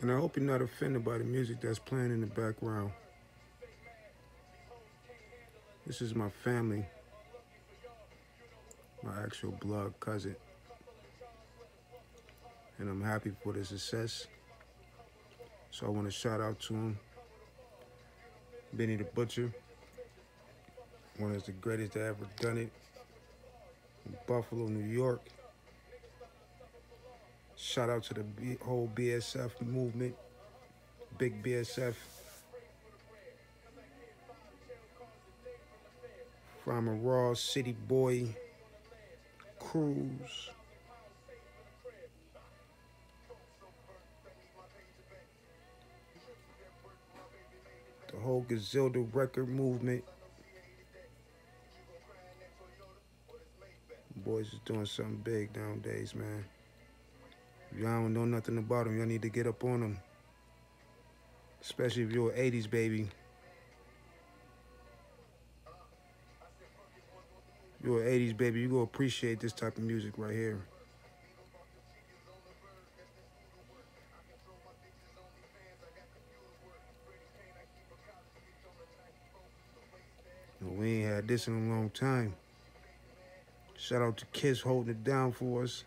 And I hope you're not offended by the music that's playing in the background. This is my family, my actual blood cousin. And I'm happy for the success. So I want to shout out to him. Benny the Butcher, one of the greatest that ever done it. In Buffalo, New York. Shout out to the whole BSF movement, Big BSF. From a raw city boy, Cruz. The whole Griselda record movement. Boys is doing something big nowadays, man. Y'all don't know nothing about them, y'all need to get up on them. Especially if you're an 80s baby. You're an 80s baby, You're gonna appreciate this type of music right here. We ain't had this in a long time. Shout out to Kiss holding it down for us.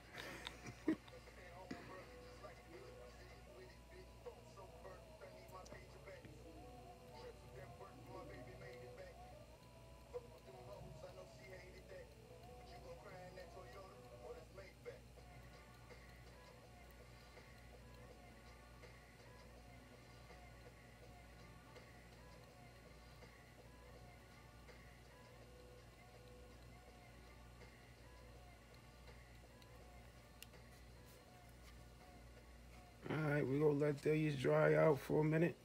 Let these dry out for a minute.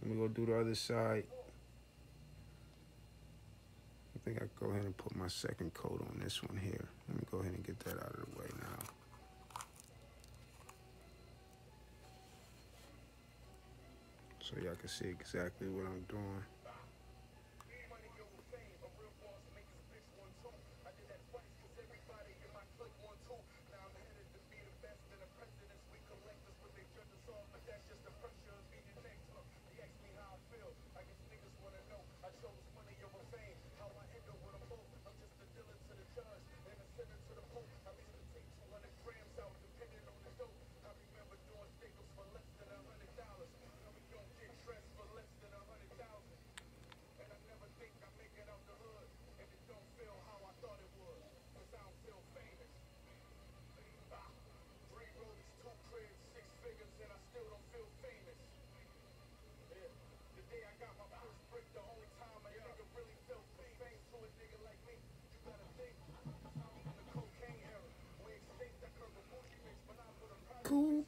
Let me go do the other side. I think I go ahead and put my second coat on this one here. Let me go ahead and get that out of the way now. So y'all can see exactly what I'm doing.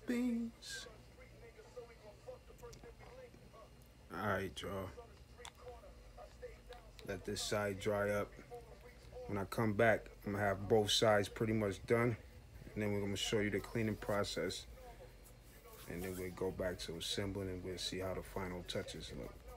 Cool beans. All right, y'all. Let this side dry up. When I come back, I'm gonna have both sides pretty much done. And then we're gonna show you the cleaning process. And then we'll go back to assembling and we'll see how the final touches look.